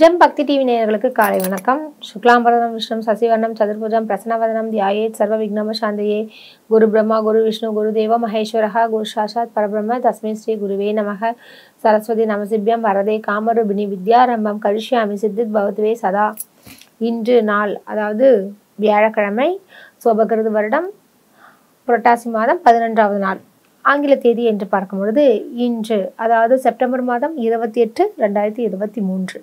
GeM பக்தி TV நேயர்களுக்கு காலை வணக்கம். சுக்லாம்பரதம் விஷ்ணு சசிவர்ணம் சதுர்புஜம் பிரசனவதனம் தியாயேத் சர்வ விக்னம சாந்தியே. குரு பிரம்மா குரு விஷ்ணு குரு தேவ மகேஸ்வரः குரு சாஷாத் பரபிரம்ம தஸ்மை ஸ்ரீ குருவே நமக. சரஸ்வதி நமசிபியம் வரதே காமரூபிணி வித்யாரம்பம் கரிஷ்யாமி சித்தித் பவத்வே சதா. இன்று நாள் அதாவது வியாழக்கிழமை சோபகிருது வருடம் புரட்டாசி மாதம் பதினொன்றாவது நாள். ஆங்கில தேதி என்று பார்க்கும் பொழுது இன்று அதாவது செப்டம்பர் மாதம் இருபத்தி எட்டு ரெண்டாயிரத்தி இருபத்தி மூன்று.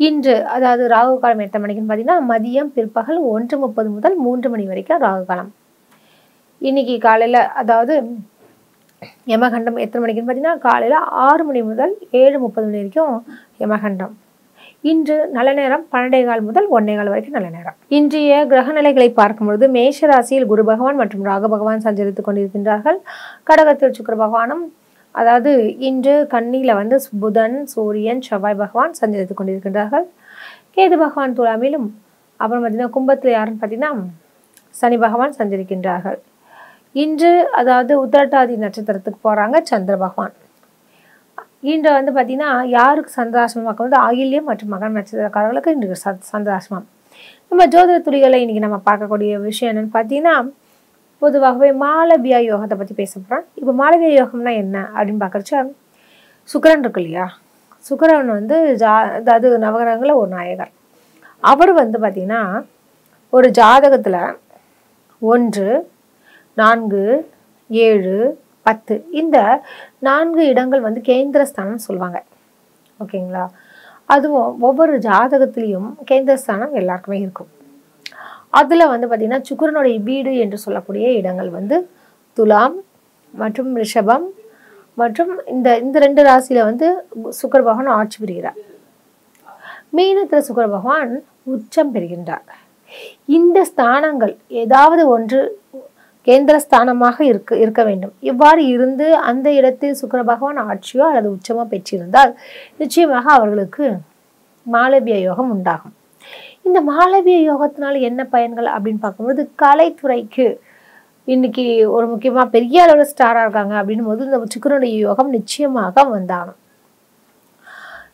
இன்று அதாவது ராகு காலம் எத்தனை மணிக்குன்னு பார்த்தீங்கன்னா மதியம் பிற்பகல் ஒன்று முப்பது முதல் மூன்று மணி வரைக்கும் ராகு காலம். இன்னைக்கு காலையில் அதாவது யமகண்டம் எத்தனை மணிக்குன்னு பார்த்தீங்கன்னா காலையில் ஆறு மணி முதல் ஏழு முப்பது மணி வரைக்கும் யமகண்டம். இன்று நல்ல நேரம் பன்னெண்டே கால் முதல் ஒன்னே கால் வரைக்கும் நல்ல நேரம். இன்றைய கிரக நிலைகளை பார்க்கும்பொழுது மேஷ ராசியில் குரு பகவான் மற்றும் ராகு பகவான் சஞ்சரித்துக் கொண்டிருக்கின்றார்கள். கடகத்தில் சுக்கிர பகவானும் அதாவது இன்று கண்ணியில் வந்து புதன் சூரியன் செவ்வாய் பகவான் சஞ்சரித்து கொண்டிருக்கின்றார்கள். கேது பகவான் துலாமிலும் அப்புறம் பார்த்தீங்கன்னா கும்பத்தில் யாருன்னு பார்த்தீங்கன்னா சனி பகவான் சஞ்சரிக்கின்றார்கள். இன்று அதாவது உத்திரட்டாதி நட்சத்திரத்துக்கு போகிறாங்க சந்திர பகவான். இன்று வந்து பார்த்தீங்கன்னா யாருக்கு சந்திராசிரமம்? பார்க்க வந்து ஆயில்யம் மற்றும் மகன் நட்சத்திரக்காரர்களுக்கு இன்று ச சந்திராசிரமம். நம்ம ஜோதிட துளிகளை இன்றைக்கி நம்ம பார்க்கக்கூடிய விஷயம் என்னென்னு பார்த்தீங்கன்னா பொதுவாகவே மாலவியா யோகத்தை பற்றி பேச போகிறேன் இப்போ மாலவியா யோகம்னா என்ன அப்படின்னு பார்க்குறச்சா சுக்கரன் இருக்கு இல்லையா? சுக்கரன் வந்து ஜா அதாவது நவகிரகங்களில் ஒரு நாயகர். அவர் வந்து பார்த்திங்கன்னா ஒரு ஜாதகத்தில் ஒன்று நான்கு ஏழு பத்து இந்த நான்கு இடங்கள் வந்து கேந்திரஸ்தானம் சொல்லுவாங்க. ஓகேங்களா? அதுவும் ஒவ்வொரு ஜாதகத்துலேயும் கேந்திரஸ்தானம் எல்லாருக்குமே இருக்கும். அதில் வந்து பார்த்திங்கன்னா சுக்கரனுடைய வீடு என்று சொல்லக்கூடிய இடங்கள் வந்து துலாம் மற்றும் ரிஷபம் மற்றும் இந்த இந்த ரெண்டு ராசியில் வந்து சுக்கர பகவான் ஆட்சி பெறுகிறார் மீனத்தில் சுக்கர பகவான் உச்சம் பெறுகின்றார். இந்த ஸ்தானங்கள் ஏதாவது ஒன்று கேந்திர ஸ்தானமாக இருக்க இருக்க வேண்டும். இவ்வாறு இருந்து அந்த இடத்தில் சுக்கர பகவான் ஆட்சியோ அல்லது உச்சமோ பெற்றிருந்தால் நிச்சயமாக அவர்களுக்கு மாளவிய யோகம் உண்டாகும். இந்த மாளவிய யோகத்தினால என்ன பயன்கள் அப்படின்னு பார்க்கும்போது கலைத்துறைக்கு இன்னைக்கு ஒரு முக்கியமாக பெரிய அளவில் ஸ்டாராக இருக்காங்க அப்படின்னு போது இந்த சுக்கரனுடைய யோகம் நிச்சயமாக வந்தாகணும்.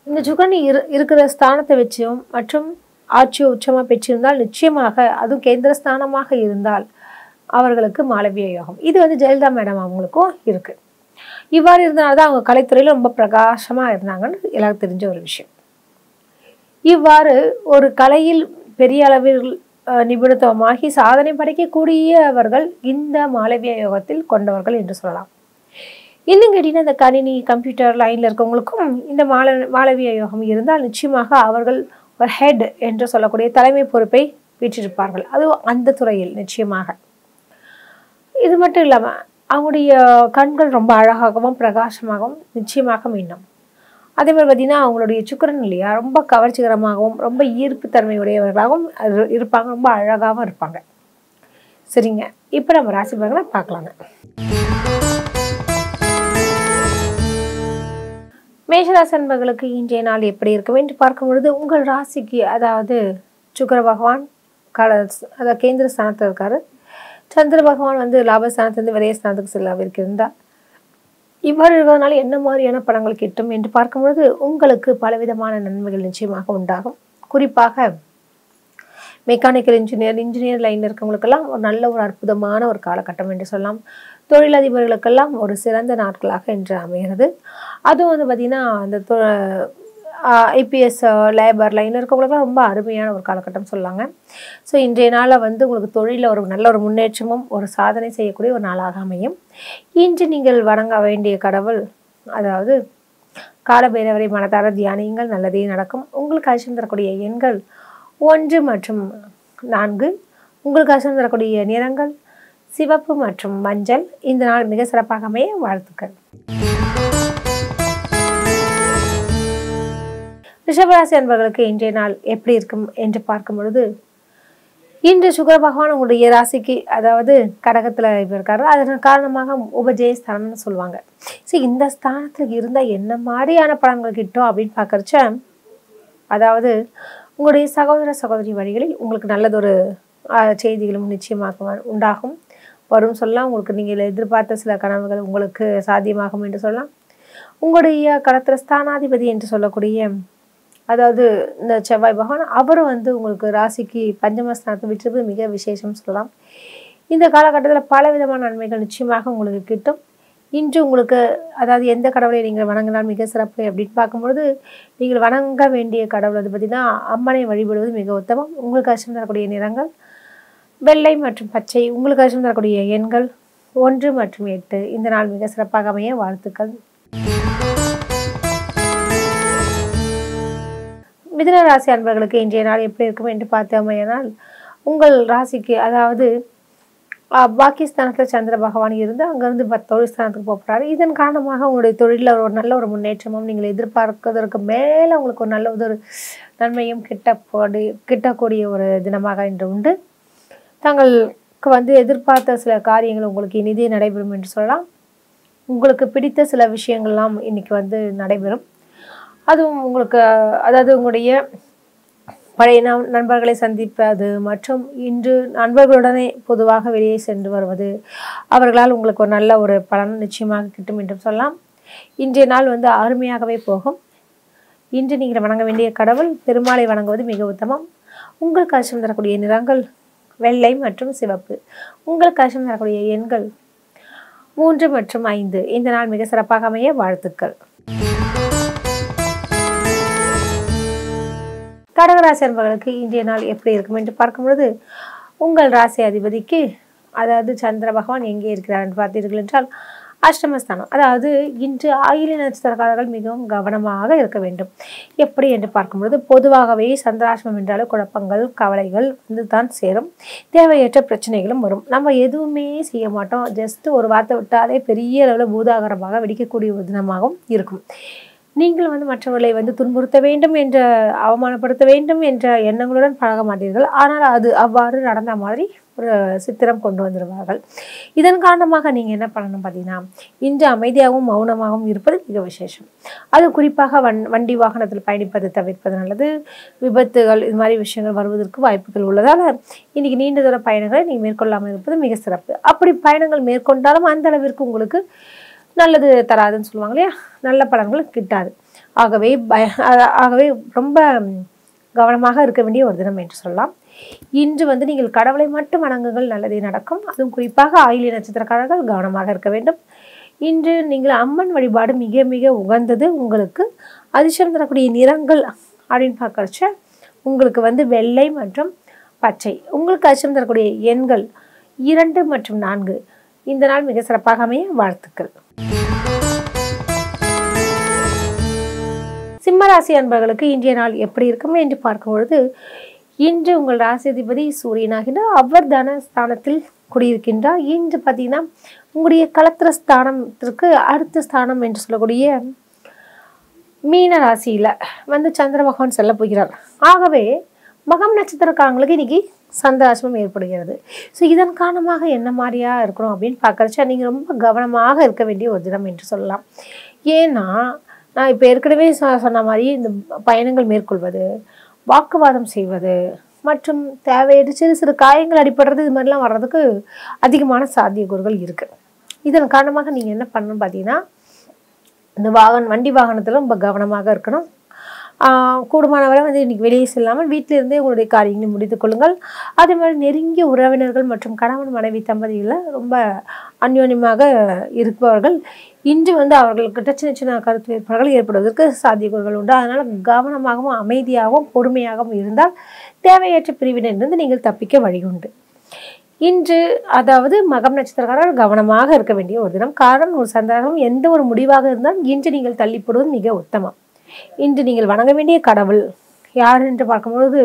இந்த சுக்கரன் இரு இருக்கிற ஸ்தானத்தை வச்சும் மற்றும் ஆட்சியோ உச்சமாக பெற்றிருந்தால் நிச்சயமாக அதுவும் கேந்திர ஸ்தானமாக இருந்தால் அவர்களுக்கு மாளவிய யோகம். இது வந்து ஜெயலலிதா மேடம் அவங்களுக்கும் இருக்குது இவ்வாறு இருந்தால்தான் அவங்க கலைத்துறையில் ரொம்ப பிரகாசமாக இருந்தாங்கன்னு எல்லாருக்கும் தெரிஞ்ச ஒரு விஷயம். இவ்வாறு ஒரு கலையில் பெரிய அளவில் நிபுணத்துவமாகி சாதனை படைக்கக்கூடியவர்கள் இந்த மாளவிய யோகத்தில் கொண்டவர்கள் என்று சொல்லலாம். இன்னும் கேட்டீங்கன்னா இந்த கணினி கம்ப்யூட்டர் லைனில் இருக்கவங்களுக்கும் இந்த மால மாளவிய யோகம் இருந்தால் நிச்சயமாக அவர்கள் ஒரு ஹெட் என்று சொல்லக்கூடிய தலைமை பொறுப்பை பெற்றிருப்பார்கள் அதுவும் அந்த துறையில் நிச்சயமாக. இது மட்டும் இல்லாமல் அவங்களுடைய கண்கள் ரொம்ப அழகாகவும் பிரகாசமாகவும் நிச்சயமாக மீண்டும் அதே மாதிரி பார்த்திங்கன்னா அவங்களுடைய சுக்கரன் இல்லையா? ரொம்ப கவர்ச்சிகரமாகவும் ரொம்ப ஈர்ப்பு தன்மை இருப்பாங்க. ரொம்ப அழகாகவும் இருப்பாங்க. சரிங்க. இப்போ நம்ம ராசி பலன்களை பார்க்கலாங்க. மேஷராசி அன்பர்களுக்கு இன்றைய நாள் எப்படி இருக்கும் என்று பார்க்கும் பொழுது உங்கள் ராசிக்கு அதாவது சுக்கர பகவான் கல அதாவது கேந்திர ஸ்தானத்தில் இருக்காரு. சந்திர பகவான் வந்து லாபஸ்தானத்திலிருந்து விரயஸ்தானத்துக்கு செல்லவிருக்கின்றார் இவ்வாறு இருக்கிறதுனால என்ன மாதிரியான படங்கள் கிட்டும் என்று பார்க்கும்பொழுது உங்களுக்கு பலவிதமான நன்மைகள் நிச்சயமாக உண்டாகும். குறிப்பாக மெக்கானிக்கல் இன்ஜினியர் இன்ஜினியர் லைனில் இருக்கவங்களுக்கெல்லாம் ஒரு நல்ல ஒரு அற்புதமான ஒரு காலகட்டம் என்று சொல்லலாம். தொழிலதிபர்களுக்கெல்லாம் ஒரு சிறந்த நாட்களாக இன்று அமைகிறது. அதுவும் வந்து பார்த்திங்கன்னா அந்த ஐபிஎஸ் லேபர் லைன் இருக்கவங்களுக்குலாம் ரொம்ப அருமையான ஒரு காலகட்டம் சொல்லாங்க ஸோ இன்றைய நாளில் வந்து உங்களுக்கு தொழிலில் ஒரு நல்ல ஒரு முன்னேற்றமும் ஒரு சாதனை செய்யக்கூடிய ஒரு நாளாக அமையும். இன்று நீங்கள் வணங்க வேண்டிய கடவுள் அதாவது காலபைரவரை மனதார தியானியங்கள் நல்லதே நடக்கும். உங்களுக்கு அச்சம் தரக்கூடிய எண்கள் ஒன்று மற்றும் நான்கு. உங்களுக்கு அச்சம் தரக்கூடிய நிறங்கள் சிவப்பு மற்றும் மஞ்சள். இந்த நாள் மிக சிறப்பாக வாழ்த்துக்கள். ரிஷபராசி அன்பர்களுக்கு இன்றைய நாள் எப்படி இருக்கும் என்று பார்க்கும் பொழுது இன்று சுக்கர பகவான் உங்களுடைய ராசிக்கு அதாவது கடகத்தில் இருக்காரு. அதன் காரணமாக உபஜயஸ்தானம்னு சொல்லுவாங்க. சரி இந்த ஸ்தானத்தில் இருந்தால் என்ன மாதிரியான பலன்கள் கிட்டோம் அப்படின்னு பார்க்குறச்ச அதாவது உங்களுடைய சகோதர சகோதரி வழிகளில் உங்களுக்கு நல்லதொரு செய்திகளும் நிச்சயமாக உண்டாகும். வரும் சொல்லலாம். உங்களுக்கு நீங்கள் எதிர்பார்த்த சில கனவுகள் உங்களுக்கு சாத்தியமாகும் என்று சொல்லலாம். உங்களுடைய கடத்திர ஸ்தானாதிபதி என்று சொல்லக்கூடிய அதாவது இந்த செவ்வாய் பகவான் அவரும் வந்து உங்களுக்கு ராசிக்கு பஞ்சமஸ்தானத்தை விட்டிருப்பது மிக விசேஷம் சொல்லலாம். இந்த காலகட்டத்தில் பல விதமான நன்மைகள் நிச்சயமாக உங்களுக்கு கிட்டும். இன்று உங்களுக்கு அதாவது எந்த கடவுளை நீங்கள் வணங்கினால் மிக சிறப்பு அப்படின்னு பார்க்கும்பொழுது நீங்கள் வணங்க வேண்டிய கடவுள் அது பார்த்திங்கன்னா அம்மனை வழிபடுவது மிக உத்தமம். உங்களுக்கு அச்சம் தரக்கூடிய நிறங்கள் வெள்ளை மற்றும் பச்சை உங்களுக்கு அச்சம் தரக்கூடிய எண்கள் ஒன்று மற்றும் எட்டு. இந்த நாள் மிக சிறப்பாக அமைய வாழ்த்துக்கள். மிதன ராசி அன்பர்களுக்கு இன்றைய நாள் எப்படி இருக்கும் என்று பார்த்தோமையானால் உங்கள் ராசிக்கு அதாவது பாக்கிஸ்தானத்தில் பாகிஸ்தானத்தில் சந்திர பகவான் இருந்து அங்கேருந்து பத் தொழில் ஸ்தானத்துக்கு போகிறாரு இதன் காரணமாக உங்களுடைய தொழிலில் ஒரு நல்ல ஒரு முன்னேற்றமும் நீங்கள் எதிர்பார்க்கிறதற்கு மேலே உங்களுக்கு ஒரு நல்ல ஒரு நன்மையும் கிட்டப்போடு கிட்டக்கூடிய ஒரு தினமாக இன்று உண்டு. தங்களுக்கு வந்து எதிர்பார்த்த சில காரியங்கள் உங்களுக்கு இனிதே நடைபெறும் என்று சொல்லலாம். உங்களுக்கு பிடித்த சில விஷயங்கள்லாம் இன்றைக்கி வந்து நடைபெறும். அதுவும் உங்களுக்கு அதாவது உங்களுடைய பழைய நம் நண்பர்களை சந்திப்பது மற்றும் இன்று நண்பர்களுடனே பொதுவாக வெளியே சென்று வருவது அவர்களால் உங்களுக்கு ஒரு நல்ல ஒரு பலன் நிச்சயமாக கிட்டும் என்றும் சொல்லலாம். இன்றைய நாள் வந்து அருமையாகவே போகும். இன்று நீங்கள் வணங்க வேண்டிய கடவுள் பெருமாளை வணங்குவது மிக உத்தமம். உங்கள் காட்சியம் தரக்கூடிய நிறங்கள் வெள்ளை மற்றும் சிவப்பு. உங்கள் காட்சியம் தரக்கூடிய எண்கள் மூன்று மற்றும் ஐந்து. இந்த நாள் மிக சிறப்பாக அமைய வாழ்த்துக்கள். கடகராசி அன்பர்களுக்கு இன்றைய நாள் எப்படி இருக்கும் என்று பார்க்கும்பொழுது உங்கள் ராசி அதிபதிக்கு அதாவது சந்திர பகவான் எங்கே இருக்கிறார் என்று பார்த்தீர்கள் என்றால் அஷ்டமஸ்தானம். அதாவது இன்று ஆயில நட்சத்திரக்காரர்கள் மிகவும் கவனமாக இருக்க வேண்டும். எப்படி என்று பார்க்கும்பொழுது பொதுவாகவே சந்திராஷ்டமம் என்றாலும் குழப்பங்கள் கவலைகள் வந்து தான் சேரும். தேவையற்ற பிரச்சனைகளும் வரும். நம்ம எதுவுமே செய்ய மாட்டோம். ஜஸ்ட் ஒரு வார்த்தை விட்டாலே பெரிய அளவில் பூதாகரமாக வெடிக்கக்கூடிய ஒரு தினமாகவும் இருக்கும். நீங்கள் வந்து மற்றவர்களை வந்து துன்புறுத்த வேண்டும் என்ற அவமானப்படுத்த வேண்டும் என்ற எண்ணங்களுடன் பழக மாட்டீர்கள். ஆனால் அது அவ்வாறு நடந்த மாதிரி ஒரு சித்திரம் கொண்டு வந்துடுவார்கள் இதன் காரணமாக நீங்கள் என்ன பண்ணணும் பார்த்தீங்கன்னா இன்று அமைதியாகவும் மௌனமாகவும் இருப்பது மிக விசேஷம். அது குறிப்பாக வண் வண்டி வாகனத்தில் பயணிப்பது தவிர்ப்பது நல்லது. விபத்துகள் இது மாதிரி விஷயங்கள் வருவதற்கு வாய்ப்புகள் உள்ளதால் இன்றைக்கி நீண்ட தூர பயணங்களை நீங்கள் மேற்கொள்ளாமல் இருப்பது மிக சிறப்பு. அப்படி பயணங்கள் மேற்கொண்டாலும் அந்த அளவிற்கு உங்களுக்கு நல்லது தராதுன்னு சொல்லுவாங்க இல்லையா? நல்ல பலன்கள் கிட்டாது. ஆகவே பய ஆகவே ரொம்ப கவனமாக இருக்க வேண்டிய ஒரு தினம் என்று சொல்லலாம். இன்று வந்து நீங்கள் கடவுளை மட்டும் வணங்குங்கள் நல்லதே நடக்கும். அதுவும் குறிப்பாக ஆயிலிய நட்சத்திரக்காரர்கள் கவனமாக இருக்க வேண்டும். இன்று நீங்கள் அம்மன் வழிபாடு மிக மிக உகந்தது. உங்களுக்கு அதிர்ஷ்டம் தரக்கூடிய நிறங்கள் அப்படின்னு பார்க்கறச்ச உங்களுக்கு வந்து வெள்ளை மற்றும் பச்சை. உங்களுக்கு அதிர்ஷ்டம் தரக்கூடிய எண்கள் இரண்டு மற்றும் நான்கு. இந்த நாள் மிக சிறப்பாக அமைய வாழ்த்துக்கள். சிம்மராசி அன்பர்களுக்கு இன்றைய நாள் எப்படி இருக்கும் என்று பார்க்கும் பொழுது இன்று உங்கள் ராசிதிபதி சூரியனாகின்றார் அவர் தன ஸ்தானத்தில் குடியிருக்கின்றார். இன்று பார்த்தீங்கன்னா உங்களுடைய கலத்திர ஸ்தானத்திற்கு அடுத்த ஸ்தானம் என்று சொல்லக்கூடிய மீன ராசியில் வந்து சந்திர பகவான் செல்ல போகிறார். ஆகவே மகம் நட்சத்திரக்காரங்களுக்கு இன்னைக்கு சந்திராசிரமம் ஏற்படுகிறது. ஸோ இதன் காரணமாக என்ன மாதிரியா இருக்கணும் அப்படின்னு பார்க்குறச்சா நீங்கள் ரொம்ப கவனமாக இருக்க வேண்டிய ஒரு தினம் என்று சொல்லலாம். ஏன்னா நான் இப்போ ஏற்கனவே சொன்ன மாதிரி இந்த பயணங்கள் மேற்கொள்வது வாக்குவாதம் செய்வது மற்றும் தேவையற்ற சிறு சிறு காயங்கள் அடிபடுறது இது மாதிரிலாம் வர்றதுக்கு அதிகமான சாத்தியக்கூறுகள் இருக்குது இதன் காரணமாக நீங்கள் என்ன பண்ணணும் பார்த்தீங்கன்னா இந்த வாகன வண்டி வாகனத்தில் ரொம்ப கவனமாக இருக்கணும். கூடுமானவரை வந்து இன்னைக்கு வெளியே செல்லாமல் வீட்டிலிருந்தே உங்களுடைய காரியங்களை முடித்துக் கொள்ளுங்கள். அதே மாதிரி நெருங்கிய உறவினர்கள் மற்றும் கணவன் மனைவி தம்பதிகளில் ரொம்ப அந்யோன்யமாக இருப்பவர்கள். இன்று வந்து அவர்கள்கிட்ட சின்ன சின்ன கருத்து வேறுபாடுகள் ஏற்படுவதற்கு சாத்தியக்கூறுகள் உண்டு. அதனால் கவனமாகவும் அமைதியாகவும் பொறுமையாகவும் இருந்தால் தேவையற்ற பிரிவினிலிருந்து நீங்கள் தப்பிக்க வழி உண்டு. இன்று அதாவது மகம் நட்சத்திரக்காரர்கள் கவனமாக இருக்க வேண்டிய ஒரு தினம். காரணம் ஒரு சந்தர்ப்பம் எந்த ஒரு முடிவாக இருந்தாலும் இன்று நீங்கள் தள்ளிப்படுவது மிக உத்தமம். இன்று நீங்கள் வணங்க வேண்டிய கடவுள். யார் என்று பார்க்கும்பொழுது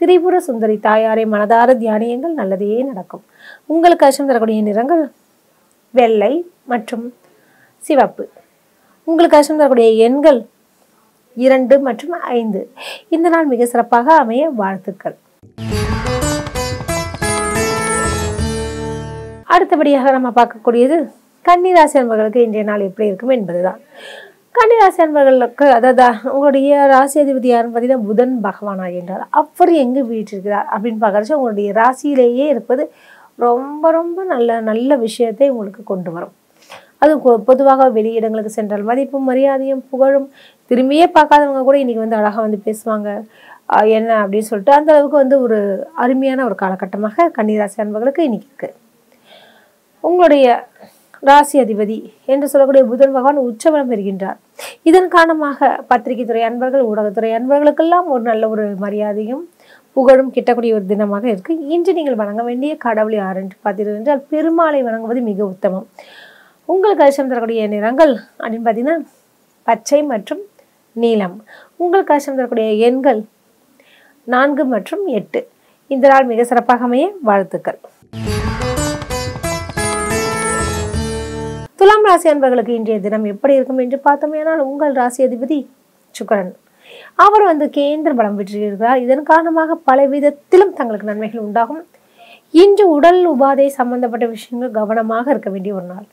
திரிபுர சுந்தரி தாயாரை மனதார தியானியங்கள் நல்லதே நடக்கும். உங்களுக்கு அச்சம் தரக்கூடிய நிறங்கள் வெள்ளை மற்றும் சிவப்பு. உங்களுக்கு அச்சம் தரக்கூடிய எண்கள் இரண்டு மற்றும் ஐந்து. இந்த நாள் மிக சிறப்பாக அமைய வாழ்த்துக்கள். அடுத்தபடியாக நம்ம பார்க்கக்கூடியது கன்னிராசி அன்பர்களுக்கு இன்றைய நாள் எப்படி இருக்கும் என்பதுதான். கன்னிராசி அன்பர்களுக்கு அதாவது உங்களுடைய ராசி அதிபதி யாருன்னு பார்த்தீங்கன்னா புதன் பகவான் ஆகின்றார். அவர் எங்கே வீற்றிருக்கிறார் அப்படின்னு பார்க்குறச்சு உங்களுடைய ராசியிலேயே இருப்பது ரொம்ப ரொம்ப நல்ல நல்ல விஷயத்தை உங்களுக்கு கொண்டு வரும். அது பொதுவாக வெளியிடங்களுக்கு சென்றால் மதிப்பும் மரியாதையும் புகழும். திரும்பியே பார்க்காதவங்க கூட இன்றைக்கி வந்து அழகாக வந்து பேசுவாங்க. என்ன அப்படின்னு சொல்லிட்டு அந்த அளவுக்கு வந்து ஒரு அருமையான ஒரு காலகட்டமாக கன்னிராசி அன்பர்களுக்கு இன்னைக்கு இருக்குது உங்களுடைய ராசி அதிபதி என்று சொல்லக்கூடிய புதன் பகவான் உச்சபலம் பெறுகின்றார். இதன் காரணமாக பத்திரிகை துறை அன்பர்கள் ஊடகத்துறை அன்பர்களுக்கெல்லாம் ஒரு நல்ல ஒரு மரியாதையும் புகழும் கிட்டக்கூடிய ஒரு தினமாக இருக்கு. இன்று நீங்கள் வணங்க வேண்டிய கடவுளை ஆரஞ்சு பார்த்தீர்கள் என்றால் பெருமாளை வணங்குவது மிக உத்தமம். உங்களுக்கு அதிர்ஷ்டம் தரக்கூடிய நிறங்கள் அப்படின்னு பார்த்தீங்கன்னா பச்சை மற்றும் நீலம். உங்களுக்கு அதிர்ஷ்டம் தரக்கூடிய எண்கள் நான்கு மற்றும் எட்டு. இந்த நாள் மிக சிறப்பாக அமைய வாழ்த்துக்கள். துலாம் ராசி அன்பர்களுக்கு இன்றைய தினம் எப்படி இருக்கும் என்று பார்த்தோமேனால் உங்கள் ராசி அதிபதி சுக்கரன். அவர் வந்து கேந்திர பலம் பெற்றிருக்கிறார். இதன் காரணமாக பல விதத்திலும் தங்களுக்கு நன்மைகள் உண்டாகும். இன்று உடல் உபாதை சம்பந்தப்பட்ட விஷயங்கள் கவனமாக இருக்க வேண்டிய ஒரு நாள்.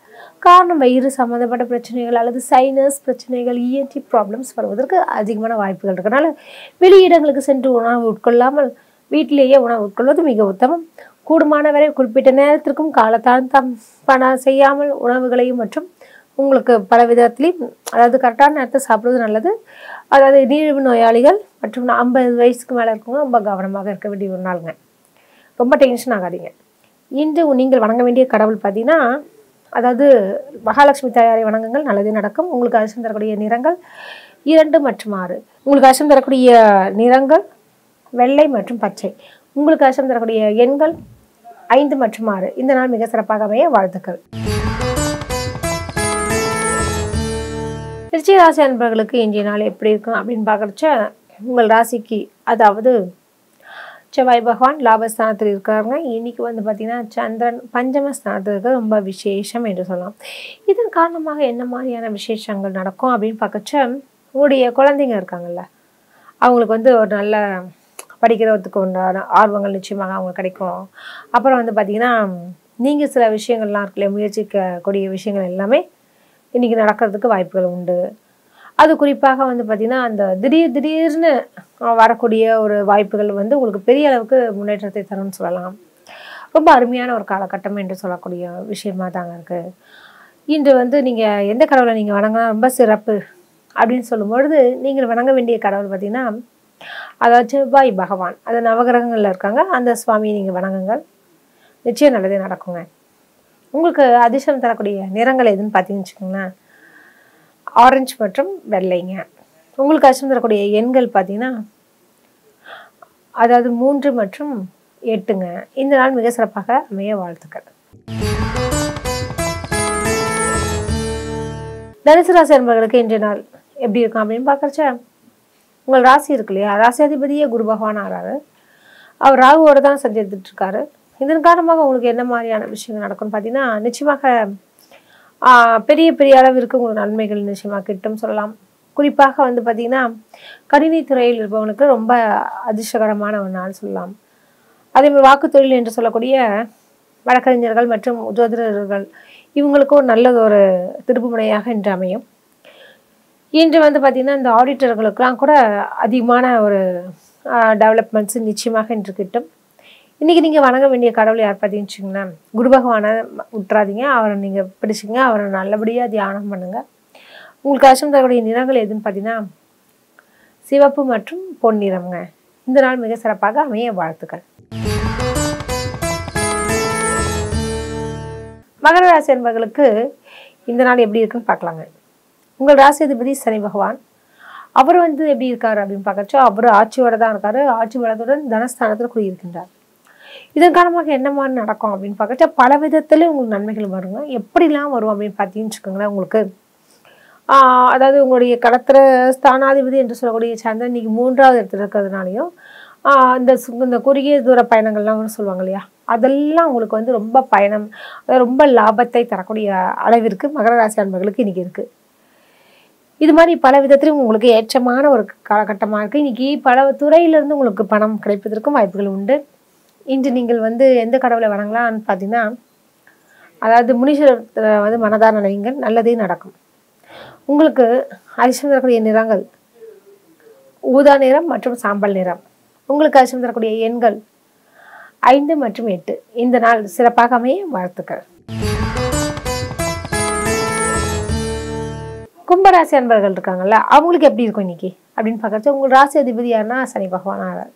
காரணம் வயிறு சம்பந்தப்பட்ட பிரச்சனைகள் அல்லது சைனஸ் பிரச்சனைகள் இஎன்டி ப்ராப்ளம்ஸ் வருவதற்கு அதிகமான வாய்ப்புகள் இருக்கனால வெளியிடங்களுக்கு சென்று உணவு உட்கொள்ளாமல் வீட்டிலேயே உணவு உட்கொள்வது மிக உத்தமம். கூடுமான வரை குறிப்பிட்ட நேரத்திற்கும் காலத்தாழ்த்தம் பண செய்யாமல் உணவுகளையும் மற்றும் உங்களுக்கு பல விதத்துலேயும் அதாவது கரெக்டான நேரத்தை சாப்பிடுவது நல்லது. அதாவது நீரிழிவு நோயாளிகள் மற்றும் ஐம்பது வயசுக்கு மேலே இருக்கவங்க ரொம்ப கவனமாக இருக்க வேண்டிய ஒரு நாளுங்க. ரொம்ப டென்ஷன் ஆகாதீங்க. இன்று நீங்கள் வணங்க வேண்டிய கடவுள் பார்த்தீங்கன்னா அதாவது மகாலட்சுமி தாயாரை வணங்குங்கள் நல்லதே நடக்கும். உங்களுக்கு அதிர்ஷ்டம் தரக்கூடிய நிறங்கள் இரண்டு மற்றும் ஆறு. உங்களுக்கு அதிர்ஷ்டம் தரக்கூடிய நிறங்கள் வெள்ளை மற்றும் பச்சை. உங்களுக்கு அதிர்ஷ்டம் தரக்கூடிய எண்கள் ஐந்து மற்றும் ஆறு. இந்த நாள் மிக சிறப்பாக அமைய வாழ்த்துக்கள். திருச்சி ராசி அன்பர்களுக்கு இன்றைய நாள் எப்படி இருக்கும் அப்படின்னு பார்க்குறச்ச உங்கள் ராசிக்கு அதாவது செவ்வாய் பகவான் லாபஸ்தானத்தில் இருக்கிறாங்க இன்னைக்கு வந்து பார்த்தீங்கன்னா சந்திரன் பஞ்சம ஸ்தானத்தில் இருக்க ரொம்ப விசேஷம் என்று சொல்லலாம். இதன் காரணமாக என்ன மாதிரியான விசேஷங்கள் நடக்கும் அப்படின்னு பார்க்கச்ச உங்களுடைய குழந்தைங்க இருக்காங்கல்ல அவங்களுக்கு வந்து ஒரு நல்ல படிக்கிறதுக்கு உண்டான ஆர்வங்கள் நிச்சயமாக அவங்களுக்கு கிடைக்கும். அப்புறம் வந்து பார்த்திங்கன்னா நீங்கள் சில விஷயங்கள்லாம் இருக்குல்ல முயற்சிக்கக்கூடிய விஷயங்கள் எல்லாமே இன்றைக்கி நடக்கிறதுக்கு வாய்ப்புகள் உண்டு. அது குறிப்பாக வந்து பார்த்திங்கன்னா அந்த திடீர் திடீர்னு வரக்கூடிய ஒரு வாய்ப்புகள் வந்து உங்களுக்கு பெரிய அளவுக்கு முன்னேற்றத்தை தரும்னு சொல்லலாம். ரொம்ப அருமையான ஒரு காலகட்டம் என்று சொல்லக்கூடிய விஷயமாக தாங்க இருக்குது இன்று வந்து நீங்கள் எந்த கடவுளை நீங்கள் வணங்கினா ரொம்ப சிறப்பு அப்படின்னு சொல்லும்பொழுது நீங்கள் வணங்க வேண்டிய கடவுள் பார்த்திங்கன்னா அதாவது செவ்வாய் பகவான் அது நவகிரகங்களில் இருக்காங்க. அந்த சுவாமியை நீங்கள் வணங்குங்கள். நிச்சயம் நல்லதே நடக்குங்க. உங்களுக்கு அதிர்ஷ்டம் தரக்கூடிய நிறங்கள் எதுன்னு பார்த்தீங்கன்னு வச்சுக்கோங்களேன். ஆரஞ்சு மற்றும் வெள்ளைங்க. உங்களுக்கு அதிர்ஷ்டம் தரக்கூடிய எண்கள் பார்த்தீங்கன்னா அதாவது மூன்று மற்றும் எட்டுங்க. இந்த நாள் மிக சிறப்பாக அமைய வாழ்த்துக்கள். தனுசு ராசி என்பவர்களுக்கு இன்றைய நாள் எப்படி இருக்கும் அப்படின்னு பார்க்குறச்ச உங்கள் ராசி இருக்கு இல்லையா? ராசியாதிபதியே குரு பகவான் ஆறாரு. அவர் ராகுவோடு தான் சஞ்சரித்துட்டு இருக்காரு இதன் காரணமாக உங்களுக்கு என்ன மாதிரியான விஷயங்கள் நடக்கும்னு பார்த்தீங்கன்னா நிச்சயமாக பெரிய பெரிய அளவிற்கு உங்களுக்கு நன்மைகள் நிச்சயமாக கிட்டும் சொல்லலாம். குறிப்பாக வந்து பார்த்தீங்கன்னா கணினித்துறையில் இருப்பவனுக்கு ரொம்ப அதிர்ஷ்டகரமான ஒரு நாள் சொல்லலாம். அதே மாதிரி என்று சொல்லக்கூடிய வழக்கறிஞர்கள் மற்றும் ஜோதிடர்கள் இவங்களுக்கு ஒரு நல்ல ஒரு திருப்புமுனையாக இன்று அமையும். இன்று வந்து பார்த்திங்கன்னா இந்த ஆடிட்டர்களுக்கெலாம் கூட அதிகமான ஒரு டெவலப்மெண்ட்ஸ் நிச்சயமாக இன்று கிட்டும். இன்றைக்கி நீங்கள் வணங்க வேண்டிய கடவுள் யார் பார்த்தீங்கன்னு வச்சுக்கோங்களேன். குரு பகவானை விட்டுறாதீங்க அவரை நீங்கள் பிடிச்சிங்க அவரை நல்லபடியாக தியானம் பண்ணுங்கள் உங்களுக்கு அசம் தரக்கூடிய நிறங்கள் எதுன்னு பார்த்தீங்கன்னா சிவப்பு மற்றும் பொன்னிறம்ங்க இந்த நாள் மிக சிறப்பாக அமைய வாழ்த்துக்கள். மகர ராசி என்பவர்களுக்கு இந்த நாள் எப்படி இருக்குன்னு பார்க்கலாங்க. உங்கள் ராசிபதி சனி பகவான். அவர் வந்து எப்படி இருக்கார் அப்படின்னு பார்க்கறச்சோ அவர் ஆட்சியோட தான் இருக்காரு. ஆட்சி வளத்துடன் தனஸ்தானத்தில் குடியிருக்கின்றார். இதன் காரணமாக என்ன மாதிரி நடக்கும் அப்படின்னு பார்க்கறச்ச பல விதத்தில் உங்களுக்கு நன்மைகள் வருங்க. எப்படிலாம் வரும் அப்படின்னு பார்த்தீங்கன்னு வச்சுக்கோங்களேன் உங்களுக்கு. அதாவது உங்களுடைய கடத்திர ஸ்தானாதிபதி என்று சொல்லக்கூடிய சந்திரன் இன்னைக்கு மூன்றாவது இடத்துல இருக்கிறதுனாலையும் இந்த சு- இந்த குறுகிய தூர பயணங்கள்லாம் சொல்லுவாங்க இல்லையா? அதெல்லாம் உங்களுக்கு வந்து ரொம்ப பயணம் ரொம்ப லாபத்தை தரக்கூடிய அளவிற்கு மகர ராசி அன்பர்களுக்கு இன்றைக்கி இருக்குது இது மாதிரி பல விதத்திலும் உங்களுக்கு ஏற்றமான ஒரு காலகட்டமாக இருக்குது இன்றைக்கி பல துறையிலிருந்து உங்களுக்கு பணம் கிடைப்பதற்கும் வாய்ப்புகள் உண்டு. இன்று நீங்கள் வந்து எந்த கடவுளை வணங்கலாம்னு பார்த்தீங்கன்னா அதாவது முனீஸ்வரத்தை வந்து மனதார நினைங்கள் நல்லதே நடக்கும். உங்களுக்கு அதிர்ஷ்டம் தரக்கூடிய நிறங்கள் ஊதா நிறம் மற்றும் சாம்பல் நிறம். உங்களுக்கு அதிர்ஷ்டம் தரக்கூடிய எண்கள் ஐந்து மற்றும் எட்டு. இந்த நாள் சிறப்பாக அமைய வாழ்த்துக்கள். கும்பராசி அன்பர்கள் இருக்காங்கல்ல அவங்களுக்கு எப்படி இருக்கும் இன்னைக்கு? அப்படின்னு பார்க்கறது உங்கள் ராசி அதிபதி யாருன்னா சனி பகவான் ஆகிறார்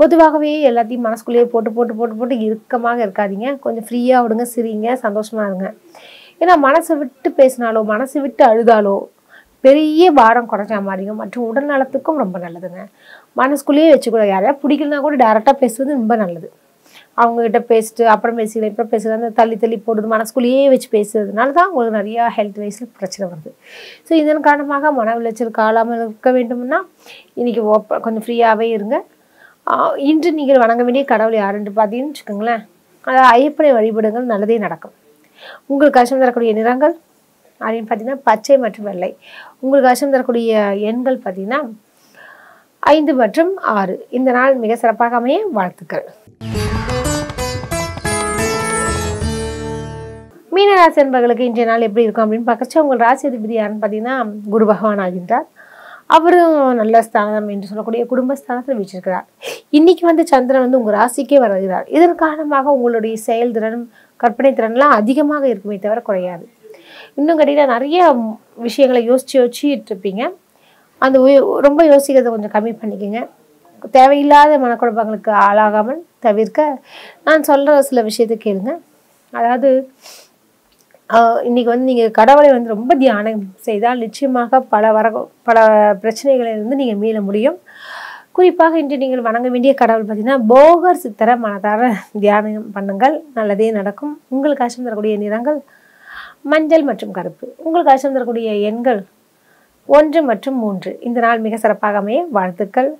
பொதுவாகவே எல்லாத்தையும் மனசுக்குள்ளேயே போட்டு போட்டு போட்டு போட்டு இறுக்கமாக இருக்காதீங்க. கொஞ்சம் ஃப்ரீயாக விடுங்க சிரிங்க சந்தோஷமாக இருங்க. ஏன்னா மனசை விட்டு பேசினாலோ மனசு விட்டு அழுதாலோ பெரிய பாரம் குறைஞ்ச மாதிரியும் மற்றும் உடல் நலத்துக்கும் ரொம்ப நல்லதுங்க. மனசுக்குள்ளேயே வச்சுக்கூட யாரையா பிடிக்கலனா கூட டேரெக்டாக பேசுவது ரொம்ப நல்லது. அவங்கக்கிட்ட பேசிட்டு அப்புறம் பேசிக்கல இப்போ பேசுகிறது அந்த தள்ளி தள்ளி போடுது மனசுக்குள்ளேயே வச்சு பேசுறதுனால தான் உங்களுக்கு நிறையா ஹெல்த் வைஸில் பிரச்சனை வருது. ஸோ இதன் காரணமாக மன விளைச்சல் காலாமல் இருக்க வேண்டும்னா இன்றைக்கி கொஞ்சம் ஃப்ரீயாகவே இருங்க. இன்று நீங்கள் வணங்க வேண்டிய கடவுள் யாருன்னு பார்த்தீங்கன்னு வச்சுக்கோங்களேன். அதாவது ஐயப்பனை வழிபடுங்கள் நல்லதே நடக்கும். உங்களுக்கு கஷ்டம் தரக்கூடிய நிறங்கள் அப்படின்னு பார்த்தீங்கன்னா பச்சை மற்றும் வெள்ளை. உங்களுக்கு கஷ்டம் தரக்கூடிய எண்கள் பார்த்தீங்கன்னா ஐந்து மற்றும் ஆறு. இந்த நாள் மிக சிறப்பாக அமைய வாழ்த்துக்கள். மீனராசி என்பவர்களுக்கு இன்றைய நாள் எப்படி இருக்கும் அப்படின்னு பார்க்கறச்ச உங்கள் ராசி அதிபதி யாருன்னு பார்த்தீங்கன்னா குரு பகவான் ஆகின்றார். அவரும் நல்ல ஸ்தானம் என்று சொல்லக்கூடிய குடும்பஸ்தானத்தில் வீச்சிருக்கிறார் இன்னைக்கு வந்து சந்திரன் வந்து உங்கள் ராசிக்கே வருகிறார். இதன் காரணமாக உங்களுடைய செயல்திறன் கற்பனை திறன்லாம் அதிகமாக இருக்குமே தவிர குறையாது. இன்னும் கேட்டீங்கன்னா நிறைய விஷயங்களை யோசிச்சு யோசிச்சுட்டு இருப்பீங்க. அந்த ரொம்ப யோசிக்கிறதை கொஞ்சம் கம்மி பண்ணிக்கோங்க. தேவையில்லாத மனக்குழப்பங்களுக்கு ஆளாகாமல் தவிர்க்க நான் சொல்கிற சில விஷயத்தை கேளுங்க. அதாவது இன்றைக்கி வந்து நீங்கள் கடவுளை வந்து ரொம்ப தியானம் செய்தால் நிச்சயமாக பல வர பல பிரச்சனைகளிலிருந்து நீங்கள் மீள முடியும். குறிப்பாக இன்று நீங்கள் வணங்க வேண்டிய கடவுள் பார்த்தீங்கன்னா போகர் சித்தரை மனதார தியானம் பண்ணுங்கள். நல்லதே நடக்கும். உங்களுக்கு கஷ்டம் தரக்கூடிய நிறங்கள் மஞ்சள் மற்றும் கருப்பு. உங்களுக்கு கஷ்டம் தரக்கூடிய எண்கள் ஒன்று மற்றும் மூன்று. இந்த நாள் மிக சிறப்பாக அமைய வாழ்த்துக்கள்.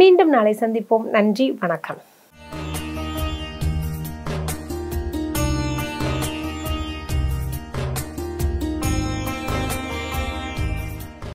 மீண்டும் நாளை சந்திப்போம். நன்றி. வணக்கம்.